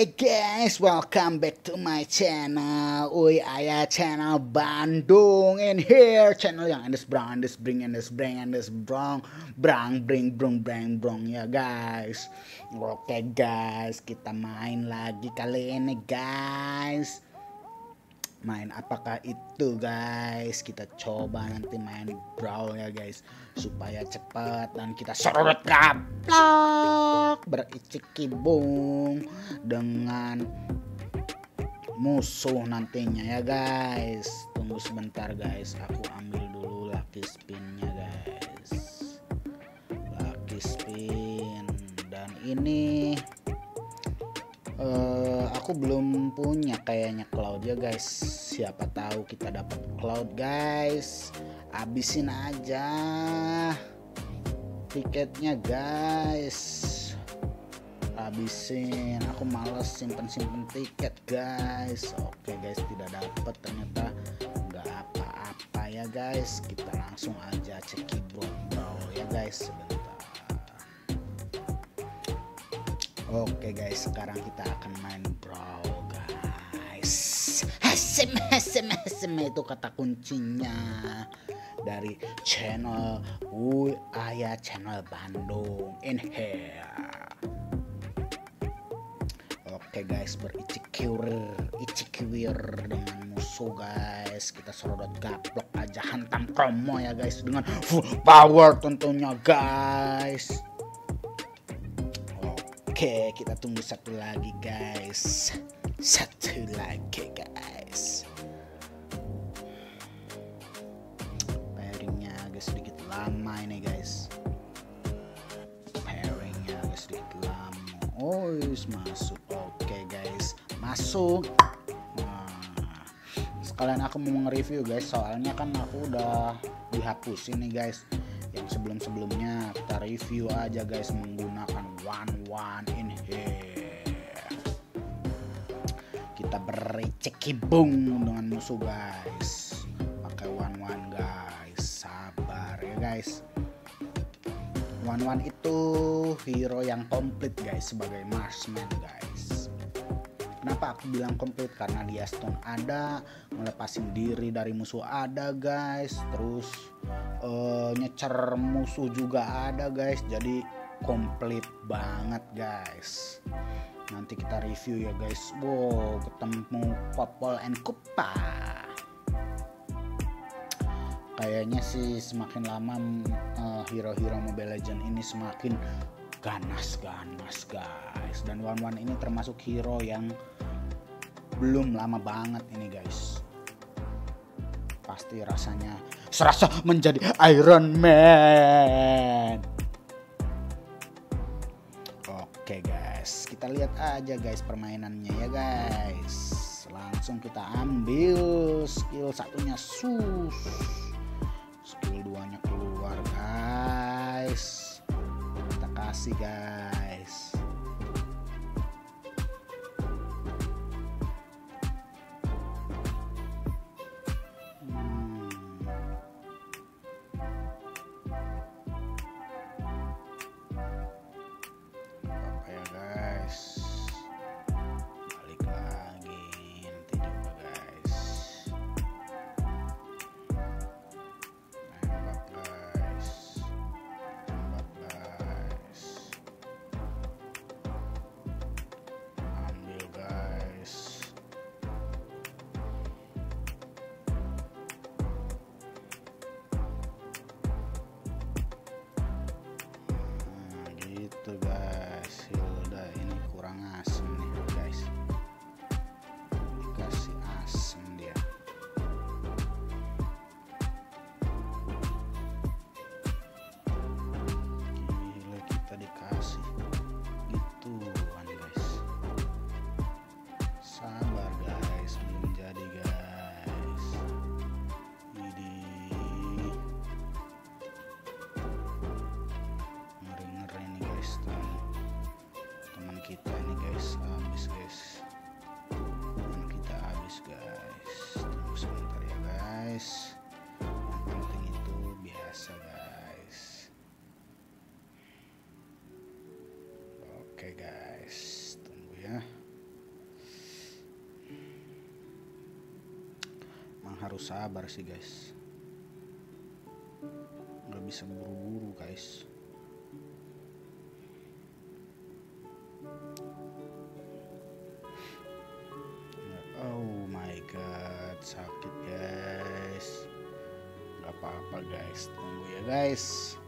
Oke guys, welcome back to my channel. Uy, ayah channel Bandung in here. Channel yang Andes Brang, Andes Bring, Andes Bring, Andes Brang, Brang, Bring, Brung, Brang, Brong ya guys. Oke guys, kita main lagi kali ini guys main apakah itu guys kita coba nanti main brawl ya guys supaya cepat dan kita serut kaplak bericik kibung dengan musuh nantinya ya guys. Tunggu sebentar guys. Aku ambil dulu lucky spinnya guys. Lucky spin. Dan ini uh, aku belum punya kayaknya cloud ya guys. Siapa tahu kita dapat cloud guys habisin aja tiketnya guys. Habisin aku males simpen simpen tiket guys. Oke guys tidak dapat ternyata. Nggak apa-apa ya guys. Kita langsung aja cek bro ya guys. Sebentar. Oke guys, sekarang kita akan main brawl guys. Hasem hasem hasem itu kata kuncinya dari channel Uy Ayah channel Bandung in here. Oke guys, bericikir, icikir dengan musuh guys. Kita serodot gaplok aja hantam promo ya guys dengan full power tentunya guys. Oke, kita tunggu satu lagi guys. Satu lagi guys. Lama ini guys. Pairingnya agak sedikit lama. Oh, masuk. Oke guys, masuk. Nah, sekalian aku mau nge-review guys, soalnya kan aku udah dihapusin nih guys yang sebelum-sebelumnya kita review aja guys menggunakan one one in here kita beri cekibung dengan musuh guys guys. One one itu hero yang komplit guys sebagai marksman guys. Kenapa aku bilang komplit? Karena dia stone ada melepasin diri dari musuh ada guys. Terus uh, nyecer musuh juga ada guys. Jadi komplit banget guys. Nanti kita review ya guys. Wow ketemu Popol and Kupa kayaknya sih semakin lama uh, hero-hero Mobile Legend ini semakin ganas-ganas guys dan One One ini termasuk hero yang belum lama banget ini guys pasti rasanya serasa menjadi Iron Man. Oke guys, kita lihat aja guys permainannya ya guys. Langsung kita ambil skill satunya sus. Kita harus sabar sih guys. Nggak bisa buru-buru guys. Oh my god sakit guys. Nggak apa-apa guys. Tunggu ya guys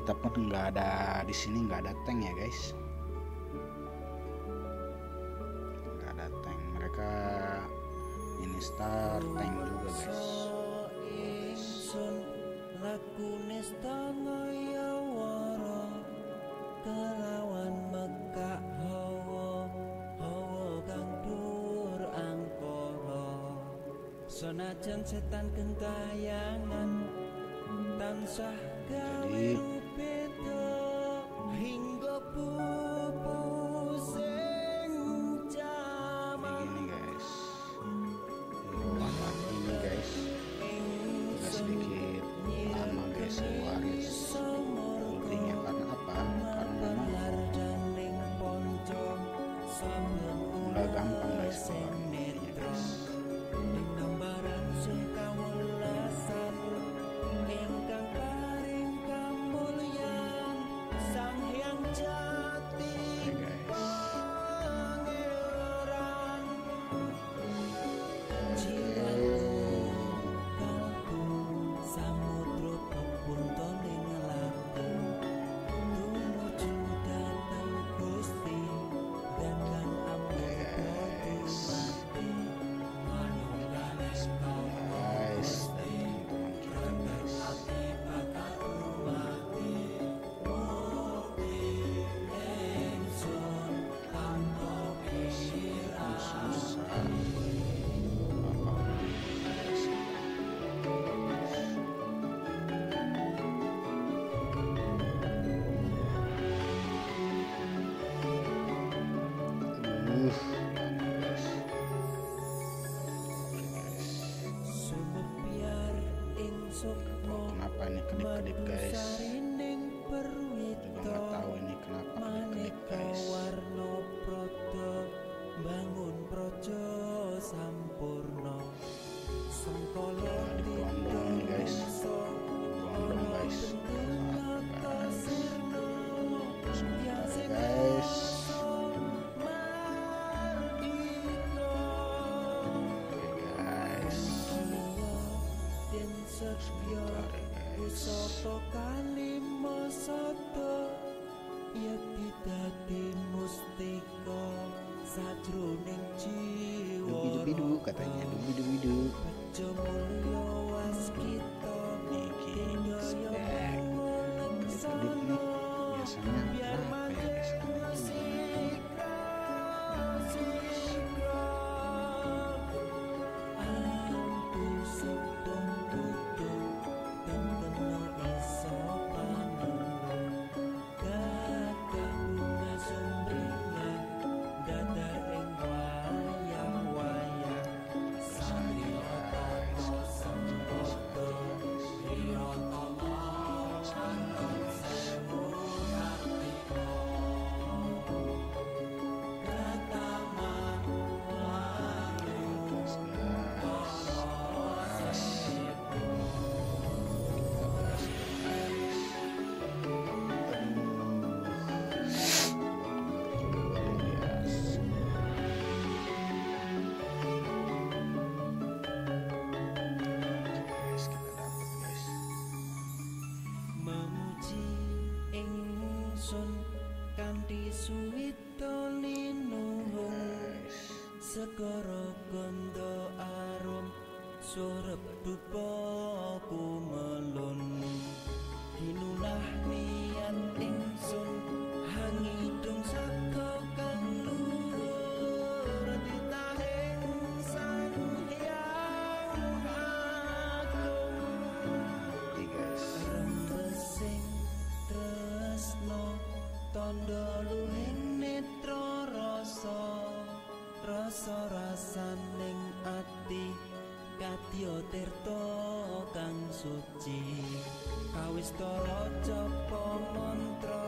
kita pun nggak ada di sini nggak ada tank ya guys. Nggak ada tank. Mereka ini star tank juga guys. Kelawan mekak hawa hawa kang dur angkara senajan setan gentayangan tansah gawe Jadi- beda hingga pun Soto kalimo soto Yati dadi mustika Sajroning jiwa Dubi-dubi-du katanya. Dubi-dubi-du. Bejo mulya waskita Niki spek. Kedip-kedip nih biasanya ya sumitoni nuhung sekara gondo arum surep dupa wisto capa mantra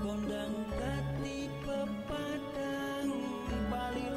kondang kati pepadang bali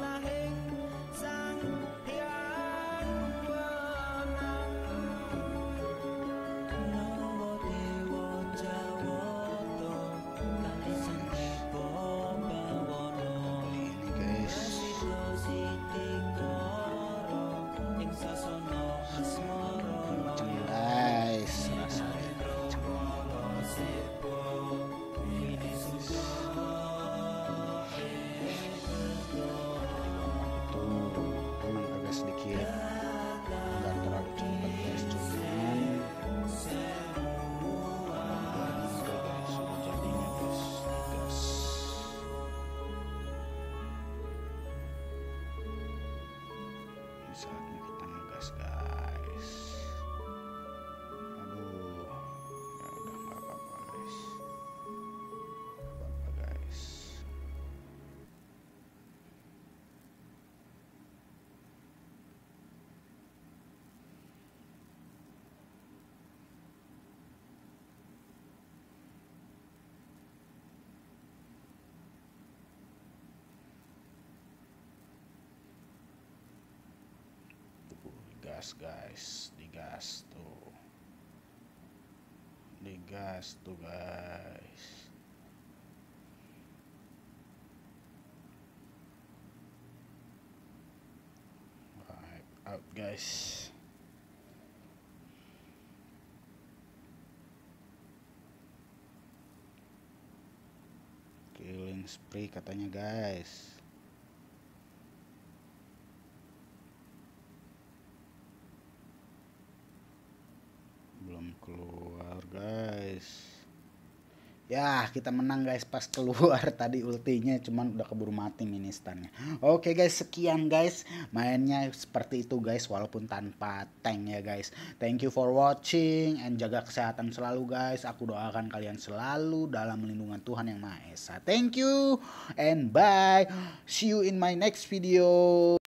digas guys. Digas tuh. Digas tuh guys. Out guys. Killing spree katanya guys belum keluar guys. Ya kita menang guys pas keluar tadi ultinya cuman udah keburu mati mini stunnya. Oke guys sekian guys. Mainnya seperti itu guys walaupun tanpa tank ya guys. Thank you for watching and jaga kesehatan selalu guys. Aku doakan kalian selalu dalam lindungan Tuhan yang Maha Esa. Thank you and bye. See you in my next video